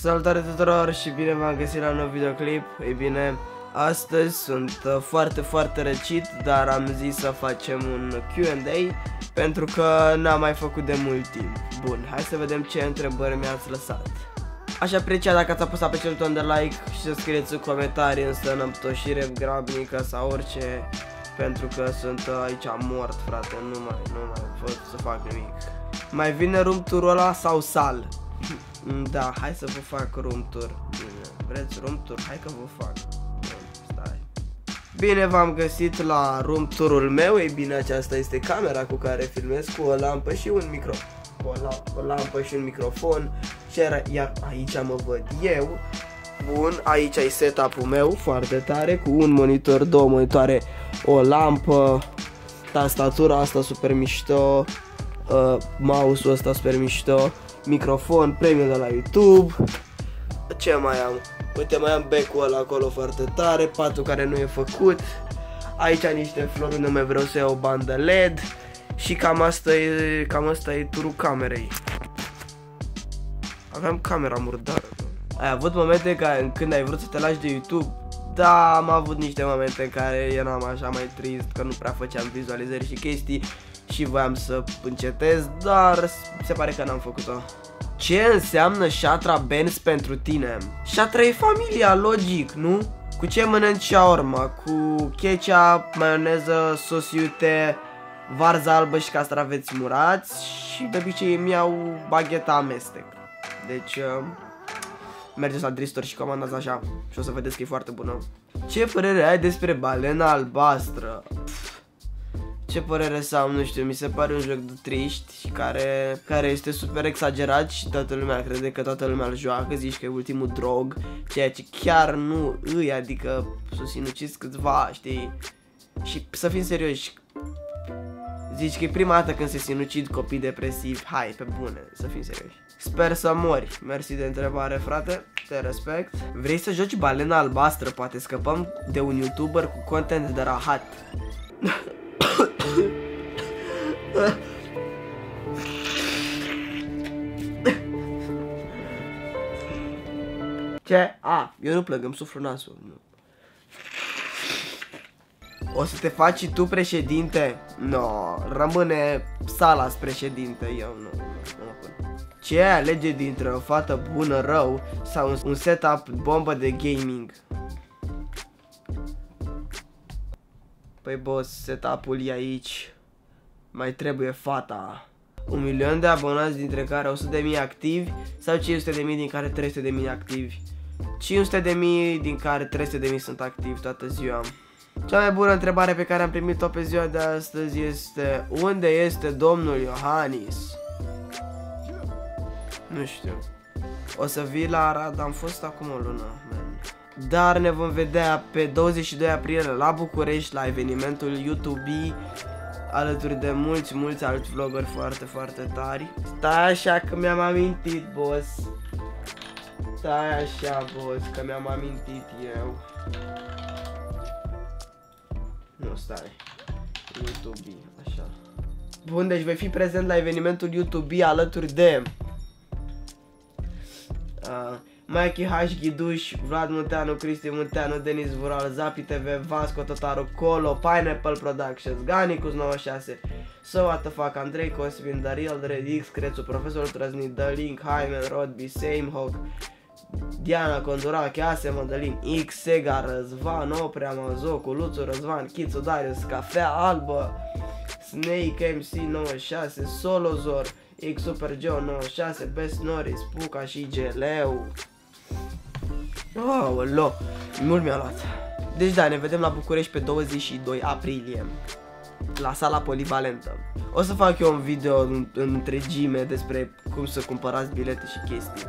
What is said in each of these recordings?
Salutare tuturor și bine v-am găsit la un nou videoclip. Ei bine, astăzi sunt uh, foarte, foarte răcit Dar am zis să facem un Q&A Pentru că n-am mai făcut de mult timp. Bun, hai să vedem ce întrebări mi-ați lăsat. Aș aprecia dacă ați apăsat pe cel de like și să scrieți în comentarii în sănăptoșire grabnică sau orice Pentru că sunt uh, aici mort, frate, nu mai, nu mai pot să fac nimic. Mai vine room tour ăla sau sal? Da, hai să vă fac room tour. Bine, vreți room tour? Hai că vă fac. Bun, stai. Bine v-am găsit la room tour-ul meu. Ei bine, aceasta este camera cu care filmez cu o lampă și un micro. Cu o, la o lampă și un microfon. Și iar, iar aici mă văd eu. Bun, aici ai setup-ul meu, foarte tare, cu un monitor, două monitoare, o lampă, tastatura asta super mișto, uh, mouse-ul ăsta super mișto, microfon premium de la YouTube. Ce mai am? Uite, mai am becul ăla acolo foarte tare, patul care nu e făcut. Aici niște flori unde mai vreau să iau o bandă LED. Și cam asta e, cam asta e turul camerei. Aveam camera murdară. Ai avut momente ca, când ai vrut să te lași de YouTube? Da, am avut niște momente în care eram așa mai trist, că nu prea făceam vizualizări și chestii și voiam să încetez, dar se pare că n-am făcut-o. Ce înseamnă șatra Benz pentru tine? Șatra e familia, logic, nu? Cu ce mănânci shawarma? Cu ketchup, maioneză, sos iute, varză albă și castraveți murați și de obicei îmi iau bagheta amestec. Deci, uh, mergeți la Dristor și comandați așa și o să vedeți că e foarte bună. Ce părere ai despre balena albastră? Pff, ce părere să am, nu știu, mi se pare un joc de triști care, care este super exagerat și toată lumea crede că toată lumea îl joacă, zici că e ultimul drog, ceea ce chiar nu îi, adică s-o sinucis câțiva, știi? Și să fim serioși, zici că e prima dată când se sinucid copii depresivi, hai, pe bune, să fim serioși. Sper să mori, mersi de întrebare, frate, te respect. Vrei să joci balena albastră, poate scăpăm de un youtuber cu content de rahat. Ce? A, eu nu plâng, îmi suflu nasul. Nu. O să te faci și tu președinte? No, rămâne Salas președinte, eu nu, nu, nu mă pun. Ce alege dintre o fată bună, rău sau un, un setup bombă de gaming? Păi boss, setup-ul e aici. Mai trebuie fata. Un milion de abonați dintre care 100 de mii activi sau 500 de mii din care 300 de mii activi? 500 de mii din care 300 de mii sunt activi toată ziua. Cea mai bună întrebare pe care am primit-o pe ziua de astăzi este Unde este domnul Iohannis? Nu știu. O să vii la Arad, am fost acum o lună, man. Dar ne vom vedea pe 22 aprilie la București la evenimentul YouTube alături de mulți, mulți alți vloggeri foarte, foarte tari. Stai așa că mi-am amintit, boss. Stai așa, boss, că mi-am amintit eu. Nu, stai. YouTube, așa. Bun, deci vei fi prezent la evenimentul YouTube alături de... Uh, Mikey H, Ghiduș, Vlad Munteanu, Cristi Munteanu, Denis Vural, Zapi TV, Vasco Totaru, Colo, Pineapple Productions, Ganicus 96, So What The Fuck, Andrei Cosmin, Daril, Red X, Crețu, Profesorul Trăznit, The Link, Hymen, Rodby, Same Hawk, Diana Condurache, Ase Madalin, X, Sega, Răzvan, Oprea, Mazocu, Luțu, Răzvan, Chițu, Darius, Cafea Albă, Snake MC 96, Solozor, X Super Joe 96, Best Norris, Puca și Geleu. Oh, lo, mult mi-a luat. Deci da, ne vedem la București pe 22 aprilie la sala polivalentă. O să fac eu un video în, în întregime despre cum să cumpărați bilete și chestii.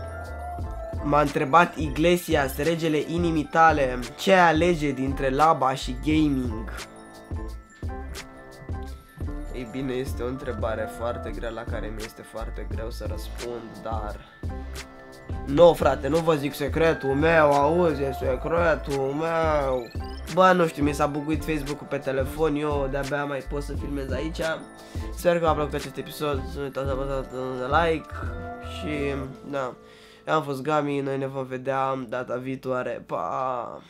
M-a întrebat Iglesias, regele inimii tale, ce alege dintre laba și gaming? Ei bine, este o întrebare foarte grea la care mi este foarte greu să răspund, dar... Nu, frate, nu vă zic secretul meu, auzi, e secretul meu. Bă, nu știu, mi s-a buguit Facebook-ul pe telefon, eu de-abia mai pot să filmez aici. Sper că v-a plăcut acest episod, să nu uitați să apăsați like și, da. Eu am fost Gami, noi ne vom vedea data viitoare. Pa!